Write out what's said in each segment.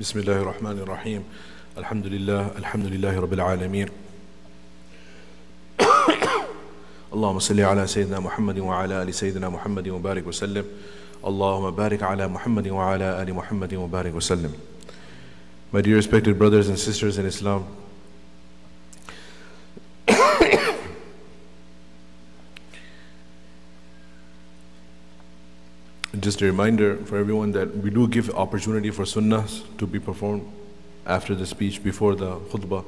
بسم الله الرحمن الرحيم الحمد لله الحمد لله رب العالمين اللهم صل على سيدنا محمد وعلى ال سيدنا محمد وبارك وسلم اللهم بارك على محمد وعلى ال محمد وبارك وسلم My dear respected brothers and sisters in Islam Just a reminder for everyone that we do give opportunity for sunnahs to be performed after the speech, before the khutbah.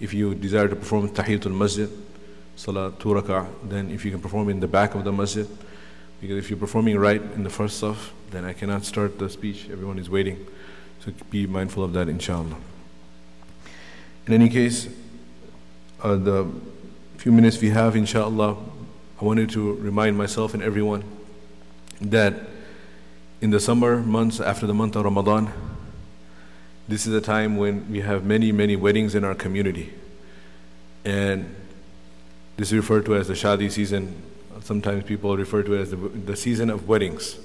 If you desire to perform tahiyatul masjid, salat two rak'ah, then if you can perform in the back of the masjid, because if you're performing right in the first saf, then I cannot start the speech. Everyone is waiting. So be mindful of that, inshallah. In any case, uh, the few minutes we have, inshallah, I wanted to remind myself and everyone that in the summer months after the month of Ramadan, this is a time when we have many, many weddings in our community. And this is referred to as the Shadi season. Sometimes people refer to it as the, the season of weddings.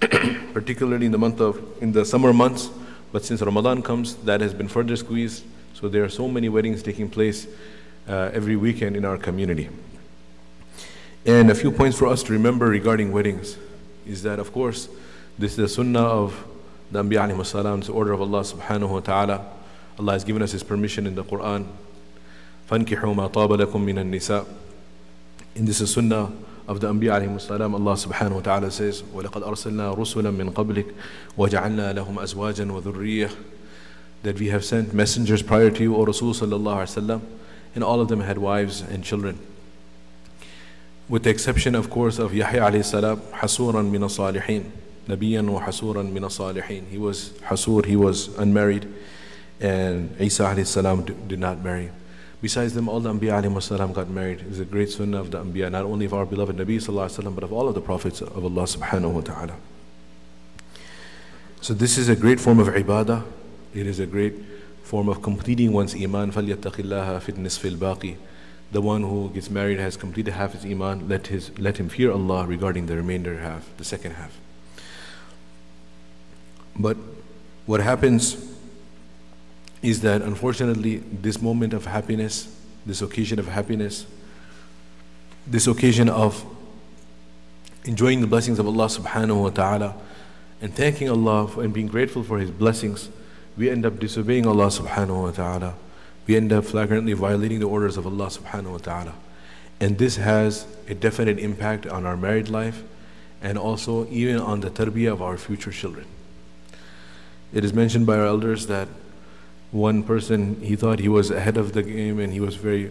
Particularly in the month of, in the summer months, but since Ramadan comes, that has been further squeezed. So there are so many weddings taking place uh, every weekend in our community. And a few points for us to remember regarding weddings is that, of course, this is the sunnah of the Anbiya alayhi salam, the order of Allah subhanahu wa ta'ala. Allah has given us His permission in the Quran. فَانْكِحُوا مَا طَابَ لَكُم مِّنَ النِّسَاءِ In this is sunnah of the Anbiya alayhi salam. Allah subhanahu wa ta'ala says, وَلَقَدْ أَرْسَلْنَا رُسُلًا مِّن قَبْلِكَ وَجَعَلْنَا لَهُمْ أَزْوَاجًا وَذُرِّيَّةً That we have sent messengers prior to you, O Rasul sallallahu alayhi wa sallam, and all of them had wives and children. With the exception, of course, of Yahya alayhi salam, حَسُورًا مِّنَ الصَّالِحِينَ Nabiyan wa hasuran min salihin. He was hasur, he was unmarried, and Isa alayhi salam did not marry. Besides them, all the Anbiya alayhi salam got married. It's a great sunnah of the Anbiya, not only of our beloved Nabi sallallahu alayhi wasallam, but of all of the prophets of Allah subhanahu wa ta'ala. So this is a great form of ibadah. It is a great form of completing one's iman. فَلْيَتَّقِ اللَّهَ فِي النِّصْفِ الْبَاقِي The one who gets married has completed half his iman. Let, his, let him fear Allah regarding the remainder half, the second half. But what happens is that unfortunately, this moment of happiness, this occasion of happiness, this occasion of enjoying the blessings of Allah subhanahu wa ta'ala and thanking Allah and being grateful for His blessings, we end up disobeying Allah subhanahu wa ta'ala. We end up flagrantly violating the orders of Allah subhanahu wa ta'ala. And this has a definite impact on our married life and also even on the tarbiyah of our future children. It is mentioned by our elders that one person, he thought he was ahead of the game and he was very,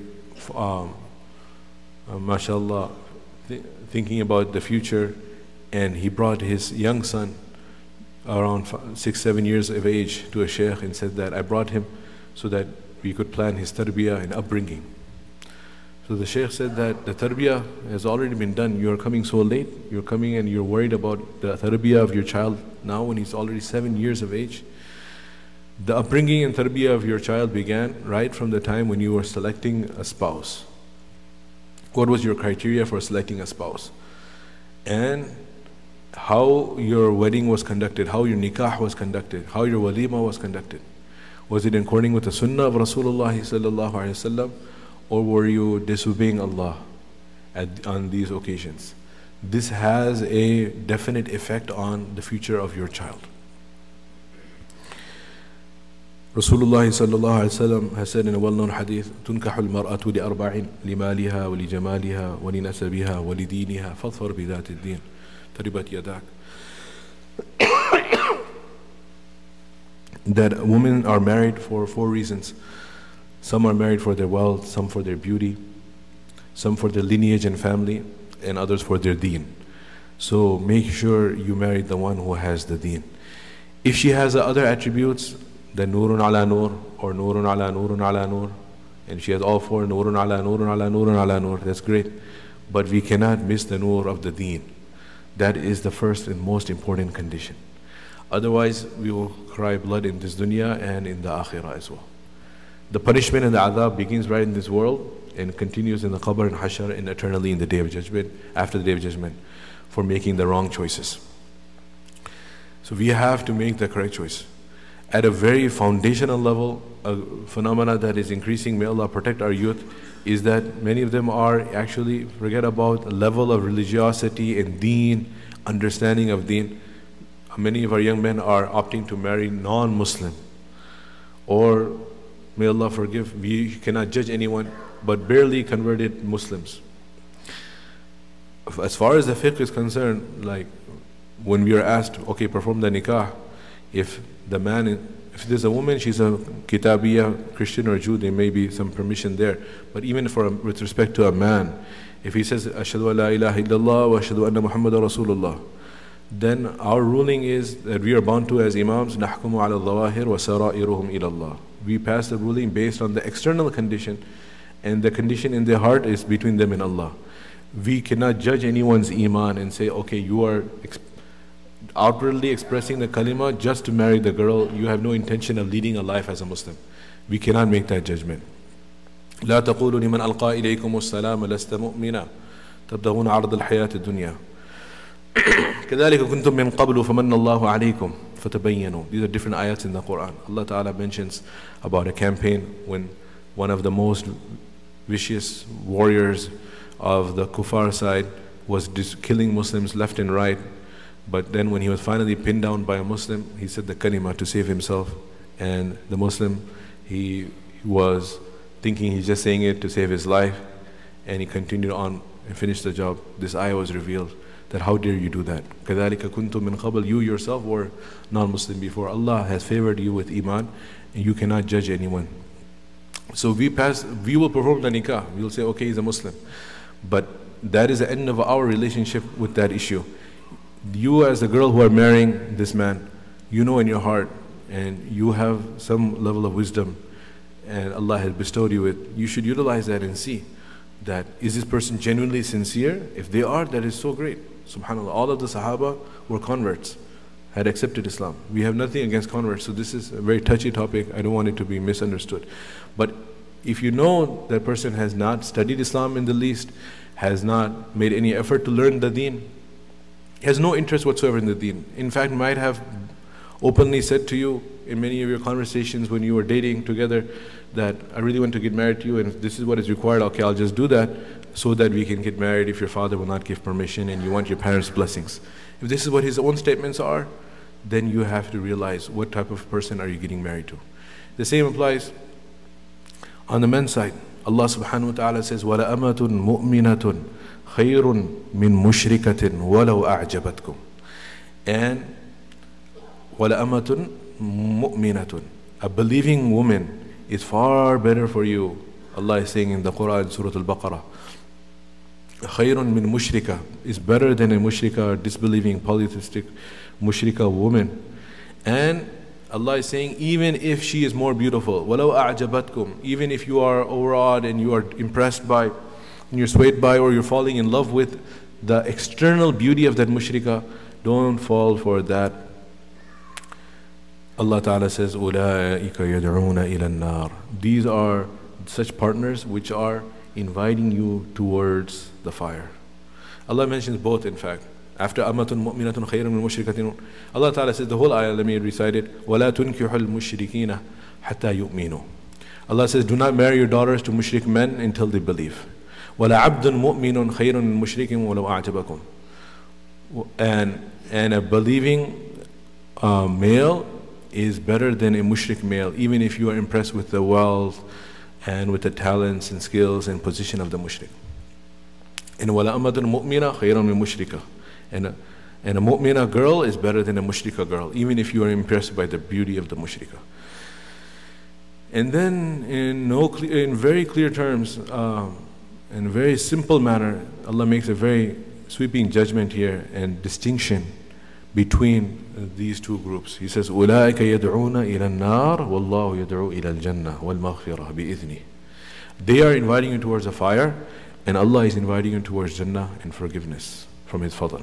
um, uh, mashallah, th- thinking about the future. And he brought his young son, around five, six, seven years of age, to a sheikh and said that I brought him so that we could plan his tarbiyah and upbringing. So the sheikh said that the tarbiyah has already been done. You are coming so late. You're coming and you're worried about the tarbiyah of your child now when he's already seven years of age. The upbringing and tarbiyah of your child began right from the time when you were selecting a spouse. What was your criteria for selecting a spouse? And how your wedding was conducted, how your nikah was conducted, how your walima was conducted. Was it in according with the sunnah of Rasulullah sallallahu alaihi wasallam? or were you disobeying Allah at, on these occasions? This has a definite effect on the future of your child. Rasulullah sallallahu alaihi wasallam has said in a well-known hadith, تنكح المرأة لأربع لمالها ولجمالها ولنسبها ولدينها فاظفر بذات الدين تربت يداك that women are married for four reasons. Some are married for their wealth, some for their beauty, some for their lineage and family, and others for their deen. So make sure you marry the one who has the deen. If she has other attributes, then nurun ala nur, or nurun ala nurun ala nur, and she has all four, nurun ala nurun ala nurun ala nur, that's great. But we cannot miss the nur of the deen. That is the first and most important condition. Otherwise, we will cry blood in this dunya and in the akhirah as well. The punishment and the adhab begins right in this world and continues in the qabr and hashar and eternally in the day of judgment, after the day of judgment, for making the wrong choices. So we have to make the correct choice. at a very foundational level, a phenomena that is increasing, may Allah protect our youth, is that many of them are actually, forget about a level of religiosity and deen, understanding of deen. Many of our young men are opting to marry non Muslim. Or, may Allah forgive, we cannot judge anyone, but barely converted Muslims. As far as the fiqh is concerned, like when we are asked, okay, perform the nikah, if the man, if there's a woman, she's a kitabiya, Christian or Jew, there may be some permission there. But even for with respect to a man, if he says, Ashadu la ilaha illallah wa ashadu anna Muhammad Rasulullah, then our ruling is that we are bound to as imams, نحكم على الظواهر وسرائرهم إلى الله. We pass the ruling based on the external condition, and the condition in their heart is between them and Allah. We cannot judge anyone's iman and say, okay, you are outwardly expressing the kalima just to marry the girl, you have no intention of leading a life as a Muslim. We cannot make that judgment. لا تقولوا لمن ألقى إليكم السلام لست مؤمنا تبتغون عرض الحياة الدنيا كذلك كنتم من قبل فمن الله عليكم فتبينوا These are different ayats in the Quran. Allah Ta'ala mentions about a campaign when one of the most vicious warriors of the kuffar side was killing Muslims left and right but then when he was finally pinned down by a Muslim, he said the kalima to save himself. And the Muslim, he was thinking he's just saying it to save his life. And he continued on and finished the job. This ayah was revealed that how dare you do that? كَذَلِكَ كُنْتُم مِّن قَبْلِ You yourself were non-Muslim before. Allah has favored you with iman and you cannot judge anyone. So we pass, we will perform the nikah. We'll say, okay, he's a Muslim. But that is the end of our relationship with that issue you as a girl who are marrying this man, you know in your heart and you have some level of wisdom and Allah has bestowed you with, you should utilize that and see that is this person genuinely sincere? If they are, that is so great. Subhanallah. All of the Sahaba were converts, had accepted Islam. We have nothing against converts, so this is a very touchy topic. I don't want it to be misunderstood. But if you know that person has not studied Islam in the least, has not made any effort to learn the deen, has no interest whatsoever in the deen. In fact, might have openly said to you in many of your conversations when you were dating together that I really want to get married to you and this is what is required, okay, I'll just do that so that we can get married if your father will not give permission and you want your parents' blessings. If this is what his own statements are, then you have to realize what type of person are you getting married to. The same applies on the men's side. Allah subhanahu wa ta'ala says, وَلَأَمَةٌ مُؤْمِنَةٌ خير من مشركة ولو أعجبتكم and ولأمة مؤمنة a believing woman is far better for you Allah is saying in the Quran Surah Al-Baqarah خير من مشركة is better than a mushrika disbelieving polytheistic mushrika woman and Allah is saying even if she is more beautiful ولو أعجبتكم even if you are overawed and you are impressed by and you're swayed by or you're falling in love with the external beauty of that mushrika, don't fall for that. Allah Ta'ala says, أُولَٰئِكَ يَدْعُونَ إِلَى النَّارِ These are such partners which are inviting you towards the fire. Allah mentions both in fact. After amatun mu'minatun khayrun min mushrikatin. Allah Ta'ala says the whole ayah, let me recite it. وَلَا تُنْكِحُ الْمُشْرِكِينَ حَتَّى يُؤْمِنُوا Allah says, do not marry your daughters to mushrik men until they believe. وَلَعَبْدٌ مُؤْمِنٌ خَيْرٌ مِنْ مُشْرِكٍ وَلَوْ أَعْجَبَكُمْ and, and a believing uh, male is better than a mushrik male, even if you are impressed with the wealth and with the talents and skills and position of the mushrik. And wala amatun mu'mina khayrun min mushrika. And a, and a mu'mina girl is better than a mushrika girl, even if you are impressed by the beauty of the mushrika. And then, in, no clear, in very clear terms, uh, in a very simple manner, Allah makes a very sweeping judgment here and distinction between these two groups. He says, أُولَٰئِكَ يَدْعُونَ إِلَى النَّارِ وَاللَّهُ يَدْعُو إِلَى الْجَنَّةِ وَالْمَغْفِرَةِ بِإِذْنِهِ They are inviting you towards the fire, and Allah is inviting you towards Jannah and forgiveness from His fadl.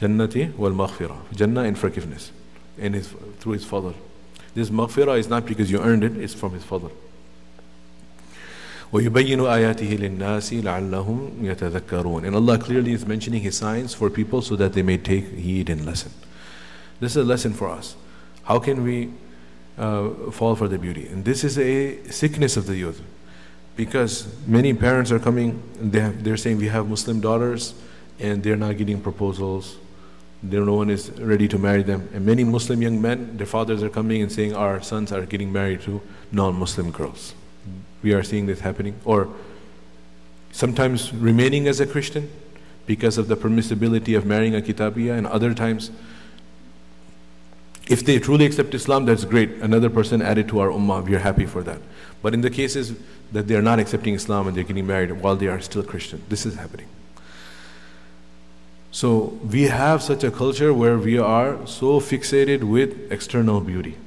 Jannati wal maghfirah. Jannah and forgiveness. And his, through His fadl. This maghfirah is not because you earned it, it's from His fadl. وَيُبَيِّنُ آيَاتِهِ لِلنَّاسِ لَعَلَّهُمْ يَتَذَكَّرُونَ And Allah clearly is mentioning His signs for people so that they may take heed and lesson. This is a lesson for us. How can we uh, fall for the beauty? And this is a sickness of the youth. Because many parents are coming, they have, they're saying we have Muslim daughters and they're not getting proposals. There no one is ready to marry them. And many Muslim young men, their fathers are coming and saying our sons are getting married to non-Muslim girls. We are seeing this happening. Or sometimes remaining as a Christian because of the permissibility of marrying a kitabiya, and other times, if they truly accept Islam, that's great. Another person added to our ummah, we are happy for that. But in the cases that they are not accepting Islam and they're getting married while they are still Christian, this is happening. So we have such a culture where we are so fixated with external beauty.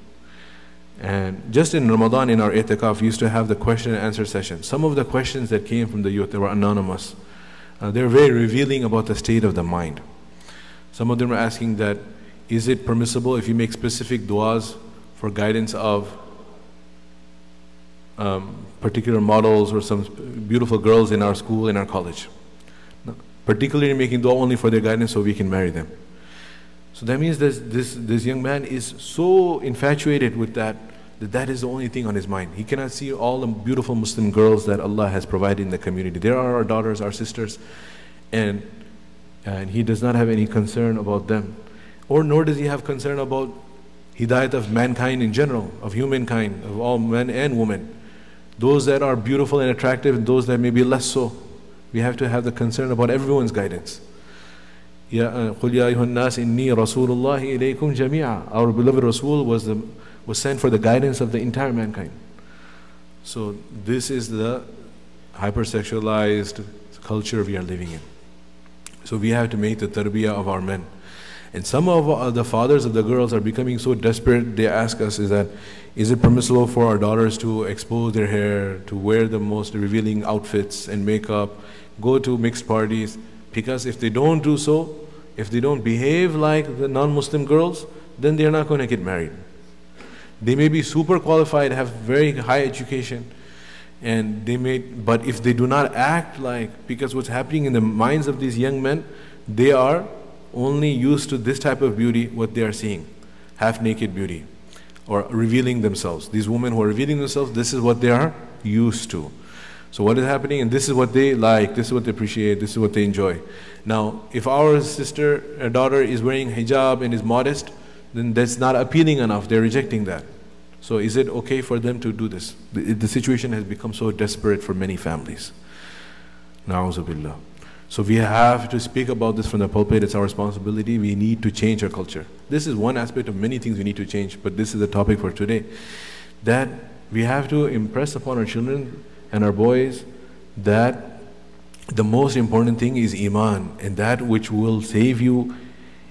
And just in Ramadan, in our itikaf, we used to have the question and answer session. Some of the questions that came from the youth, they were anonymous. Uh, they're very revealing about the state of the mind. Some of them are asking that, is it permissible if you make specific du'as for guidance of um, particular models or some beautiful girls in our school, in our college? No. Particularly making dua only for their guidance so we can marry them. So that means this, this, this young man is so infatuated with that that that is the only thing on his mind. He cannot see all the beautiful Muslim girls that Allah has provided in the community. There are our daughters, our sisters, and, and he does not have any concern about them. Or nor does he have concern about hidayat of mankind in general, of humankind, of all men and women. Those that are beautiful and attractive, and those that may be less so. We have to have the concern about everyone's guidance. Ya, قل يا أيها الناس إني رسول الله إليكم جميعا. Our beloved Rasul was the was sent for the guidance of the entire mankind. So this is the hypersexualized culture we are living in. So we have to make the tarbiyah of our men. And some of the fathers of the girls are becoming so desperate, they ask us is that, is it permissible for our daughters to expose their hair, to wear the most revealing outfits and makeup, go to mixed parties? Because if they don't do so, if they don't behave like the non-Muslim girls, then they're not going to get married. They may be super qualified, have very high education, and they may, but if they do not act like, because what's happening in the minds of these young men, they are only used to this type of beauty, what they are seeing, half naked beauty, or revealing themselves. These women who are revealing themselves, this is what they are used to. So what is happening, and this is what they like, this is what they appreciate, this is what they enjoy. Now, if our sister, or daughter is wearing hijab and is modest, then that's not appealing enough. They're rejecting that. So is it okay for them to do this? The, the situation has become so desperate for many families. Na'uzubillah. So we have to speak about this from the pulpit. It's our responsibility. We need to change our culture. This is one aspect of many things we need to change, but this is the topic for today. That we have to impress upon our children and our boys that the most important thing is iman and that which will save you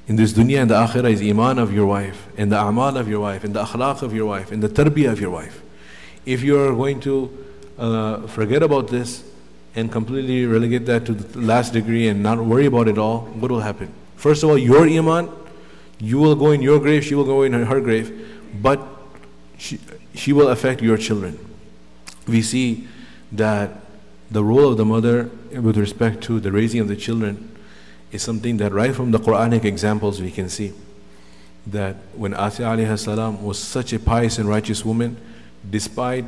in this dunya and the akhirah is iman of your wife, and the amal of your wife, and the akhlaq of your wife, and the tarbiyah of your wife. If you are going to uh, forget about this and completely relegate that to the last degree and not worry about it all, what will happen? First of all, your iman, you will go in your grave, she will go in her grave, but she, she will affect your children. We see that the role of the mother with respect to the raising of the children is something that right from the Quranic examples we can see that when Asiya salam was such a pious and righteous woman, despite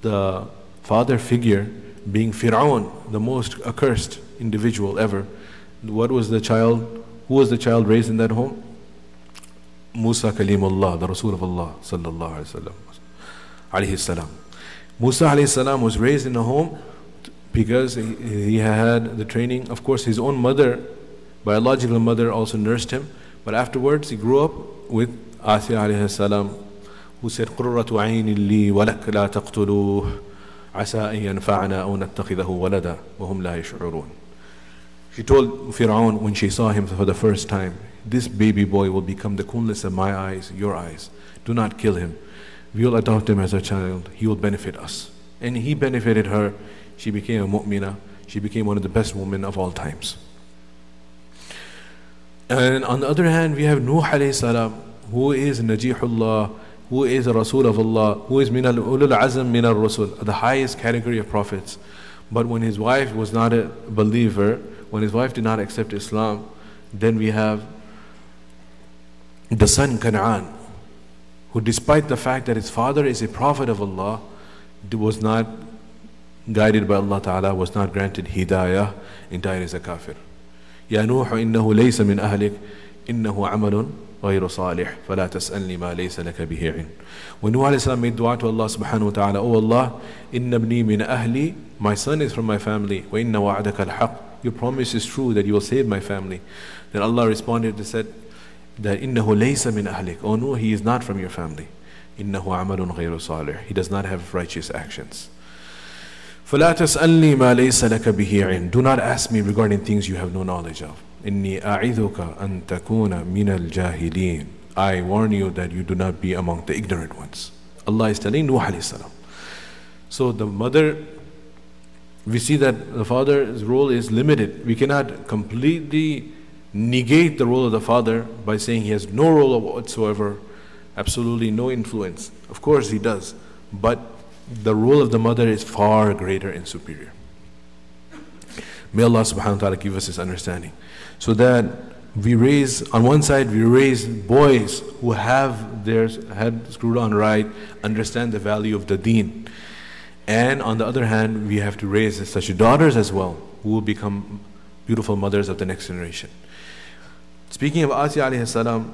the father figure being Fir'aun, the most accursed individual ever, what was the child, who was the child raised in that home? Musa Kalimullah, the Rasul of Allah sallallahu alayhi salam. Musa alayhi salam was raised in a home because he had the training. Of course, his own mother, biological mother, also nursed him. But afterwards, he grew up with Asiya alayhi salam, who said, قُرَّةُ عَيْنِ لِي وَلَكَ لَا تَقْتُلُوهُ عَسَىٰ أَن يَنْفَعَنَا أَوْ نَتَّخِذَهُ وَلَدًا وَهُمْ لَا يَشْعُرُونَ She told Fir'aun when she saw him for the first time, this baby boy will become the coolness of my eyes, your eyes. Do not kill him. We will adopt him as a child. He will benefit us. And he benefited her she became a mu'mina. She became one of the best women of all times. And on the other hand, we have Nuh alayhi salam, who is Najiyullah, who is Rasul of Allah, who is min al-ulul azam min al-Rasul, the highest category of prophets. But when his wife was not a believer, when his wife did not accept Islam, then we have the son Canaan, who despite the fact that his father is a prophet of Allah, was not guided by Allah Ta'ala, was not granted hidayah, entire is a kafir. يا نوح إنه ليس من أهلك إنه عمل غير صالح فلا تسألني ما ليس لك به علم When Nuh alayhi made dua to Allah subhanahu wa ta'ala, Oh Allah, inna ibni min ahli, my son is from my family, wa inna wa'adaka al-haq, your promise is true that you will save my family. Then Allah responded and said that innahu laysa min ahlik. Oh no, he is not from your family. Innahu amalun ghayru salih. He does not have righteous actions. فلا تسألني ما ليس لك به علم. Do not ask me regarding things you have no knowledge of. إني أعذك أن تكون من الجاهلين. I warn you that you do not be among the ignorant ones. Allah is telling Nuh alayhi salam. So the mother, we see that the father's role is limited. We cannot completely negate the role of the father by saying he has no role whatsoever, absolutely no influence. Of course he does, but the role of the mother is far greater and superior. May Allah subhanahu wa ta'ala give us this understanding. So that we raise, on one side, we raise boys who have their head screwed on right, understand the value of the deen. And on the other hand, we have to raise such daughters as well, who will become beautiful mothers of the next generation. Speaking of Asiya alayhi salam,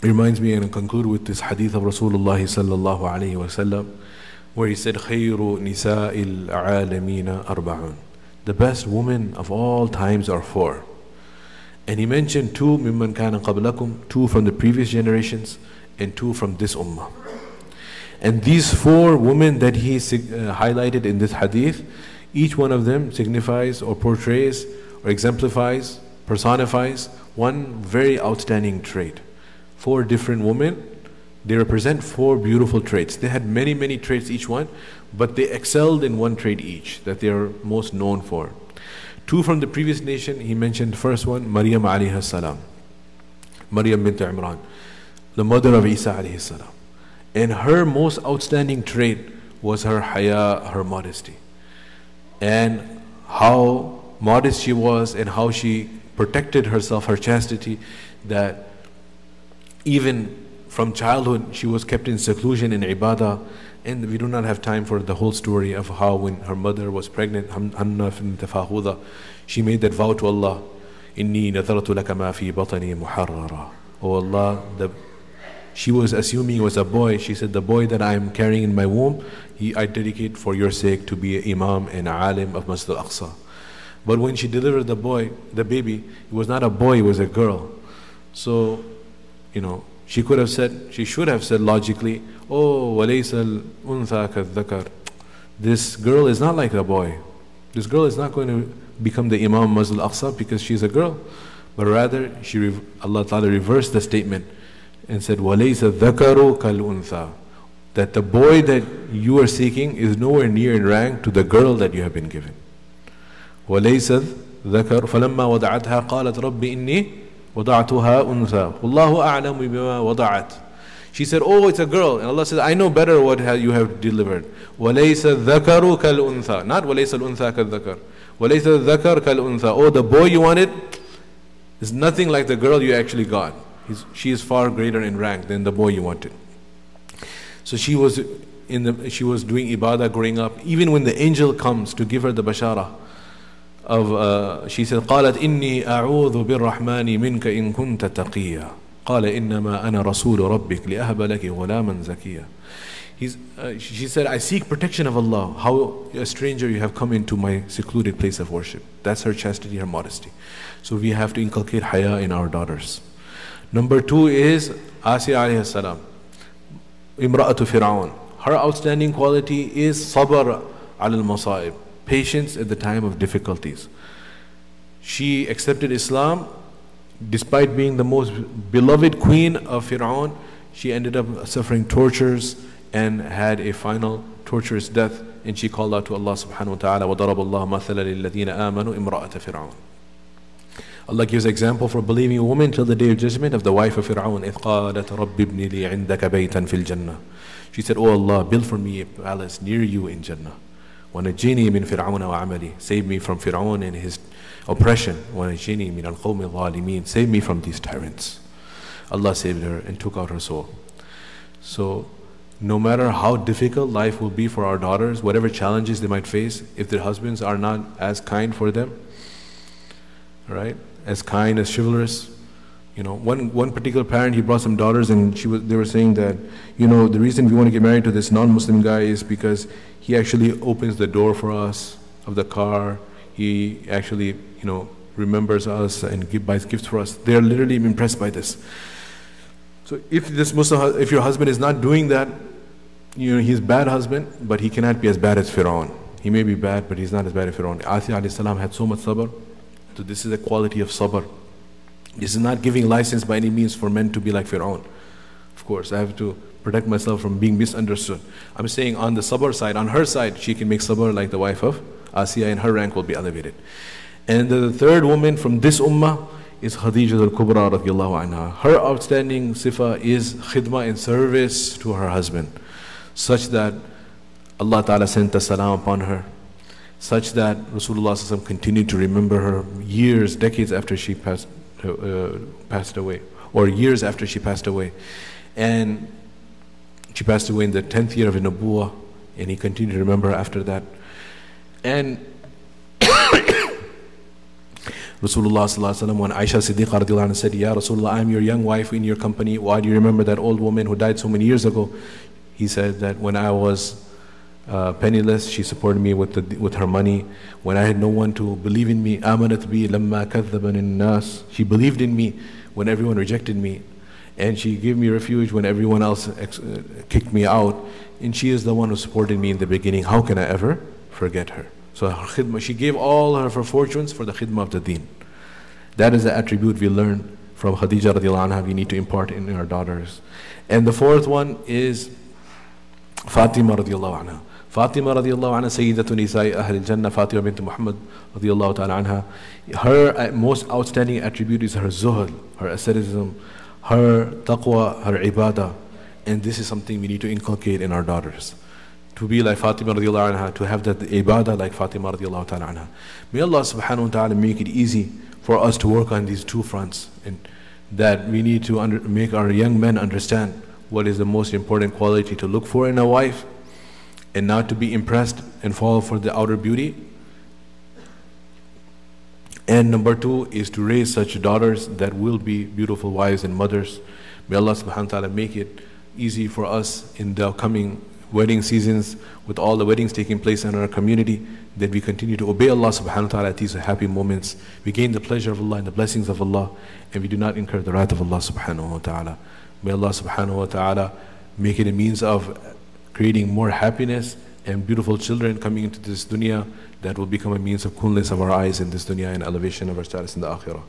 reminds me and I conclude with this hadith of Rasulullah sallallahu alayhi wasallam, where he said, خير نساء العالمين أربعون. The best women of all times are four. And he mentioned two mimman kana qablakum, two from the previous generations, and two from this ummah. And these four women that he uh, highlighted in this hadith, each one of them signifies or portrays or exemplifies, personifies one very outstanding trait. Four different women, they represent four beautiful traits. They had many, many traits each one, but they excelled in one trait each that they are most known for. Two from the previous nation, he mentioned the first one, Maryam alayhi salam. Maryam bint Imran, the mother of Isa alayhi salam. And her most outstanding trait was her haya, her modesty. And how modest she was and how she protected herself, her chastity, that even from childhood she was kept in seclusion in ibadah and we do not have time for the whole story of how when her mother was pregnant, Hanna she made that vow to Allah, Inni natharatu laka ma fi batani muharrara. Oh Allah, the, she was assuming was a boy. She said, the boy that I am carrying in my womb, he, I dedicate for your sake to be an imam and alim of Masjid al-Aqsa. But when she delivered the boy, the baby, it was not a boy, it was a girl. So, you know, she could have said, she should have said logically, Oh, walaysa al This girl is not like a boy. This girl is not going to become the Imam Masjid al-Aqsa because she's a girl. But rather, she, Allah Ta'ala reversed the statement and said, وَلَيْسَ الذَّكَرُ كَالْأُنثَى That the boy that you are seeking is nowhere near in rank to the girl that you have been given. وَلَيْسَ الذَّكَرُ فَلَمَّا وَضَعَتْهَا قَالَتْ رَبِّ إِنِّي وَضَعْتُهَا أُنثَى وَاللَّهُ أَعْلَمُ بِمَا وَضَعَتْ she said, Oh, it's a girl. And Allah says, I know better what you have delivered. وَلَيْسَ الذَّكَرُ كَالْأُنثَى Not وَلَيْسَ الْأُنثَى كَالذَّكَرُ وَلَيْسَ الذَّكَرُ كَالْأُنثَى Oh, the boy you wanted is nothing like the girl you actually got. He's, she is far greater in rank than the boy you wanted. So she was in the, she was doing ibadah growing up. Even when the angel comes to give her the bashara of, uh, she said, قالت إني أعوذ بالرحمن منك إن كنت تقيا قال إنما أنا رسول ربك لأهب لك غلاما زكيا He's, uh, she said, I seek protection of Allah. How a stranger you have come into my secluded place of worship. That's her chastity, her modesty. So we have to inculcate haya in our daughters. Number two is Asiya alayhi salam. Imra'atu Fir'aun. Her outstanding quality is sabr al masa'ib. patience at the time of difficulties. She accepted Islam despite being the most beloved queen of Fir'aun. She ended up suffering tortures and had a final torturous death. And she called out to Allah subhanahu wa ta'ala, وَضَرَبَ اللَّهُ مَثَلًا لِلَّذِينَ آمَنُوا إِمْرَأَةَ فِرْعَوْنَ Allah gives example for believing a woman till the day of judgment of the wife of Fir'aun. إِذْ قَالَتْ رَبِّ ابْنِ لِي عِنْدَكَ بَيْتًا فِي الْجَنَّةِ She said, Oh Allah, build for me a palace near you in Jannah. وَنَجِّنِي مِنْ فِرْعَوْنَ وَعَمَلِي Save me from Fir'aun and his oppression. وَنَجِّنِي مِنَ الْقَوْمِ الظَّالِمِينَ Save me from these tyrants. Allah saved her and took out her soul. So, no matter how difficult life will be for our daughters, whatever challenges they might face, if their husbands are not as kind for them, right, as kind, as chivalrous, you know, one, one particular parent, he brought some daughters and she was, they were saying that, you know, the reason we want to get married to this non-Muslim guy is because he actually opens the door for us of the car. He actually, you know, remembers us and give, buys gifts for us. They're literally impressed by this. So if this Muslim, if your husband is not doing that, you know, he's bad husband, but he cannot be as bad as Fir'aun. He may be bad, but he's not as bad as Fir'aun. Asi salam had so much sabr. So this is a quality of sabr. This is not giving license by any means for men to be like Fir'aun. Of course, I have to protect myself from being misunderstood. I'm saying on the sabr side, on her side, she can make sabr like the wife of Asiya and her rank will be elevated. And the third woman from this ummah is Khadija al-Kubra radiallahu anha. Her outstanding sifa is khidma and service to her husband, such that Allah Ta'ala sent a salam upon her, such that Rasulullah continued to remember her years, decades after she passed uh, passed away, or years after she passed away. And she passed away in the 10th year of Nabuwa, and he continued to remember after that. And Rasulullah when Aisha Siddiqa said, Ya Rasulullah, I'm your young wife in your company. Why do you remember that old woman who died so many years ago? He said that when I was uh, penniless. She supported me with, the, with her money. When I had no one to believe in me, آمنت بي لما كذبني الناس. She believed in me when everyone rejected me. And she gave me refuge when everyone else ex- uh, kicked me out. And she is the one who supported me in the beginning. How can I ever forget her? So her khidmah, she gave all of her fortunes for the khidmah of the deen. That is the attribute we learn from Khadija radiallahu anha we need to impart in our daughters. And the fourth one is Fatima radiallahu anha. Fatima radiallahu anha, Sayyidatu Nisa'i Ahl al-Jannah, Fatima bint Muhammad radiallahu ta'ala anha. Her uh, most outstanding attribute is her zuhud, her asceticism, her taqwa, her ibadah. And this is something we need to inculcate in our daughters. To be like Fatima radiallahu anha, to have that ibadah like Fatima radiallahu ta'ala anha. May Allah subhanahu wa ta'ala make it easy for us to work on these two fronts. And that we need to under, make our young men understand what is the most important quality to look for in a wife and not to be impressed and fall for the outer beauty. And number two is to raise such daughters that will be beautiful wives and mothers. May Allah subhanahu wa ta'ala make it easy for us in the coming wedding seasons with all the weddings taking place in our community that we continue to obey Allah subhanahu wa ta'ala at these happy moments. We gain the pleasure of Allah and the blessings of Allah and we do not incur the wrath of Allah subhanahu wa ta'ala. May Allah subhanahu wa ta'ala make it a means of creating more happiness and beautiful children coming into this dunya that will become a means of coolness of our eyes in this dunya and elevation of our status in the akhirah.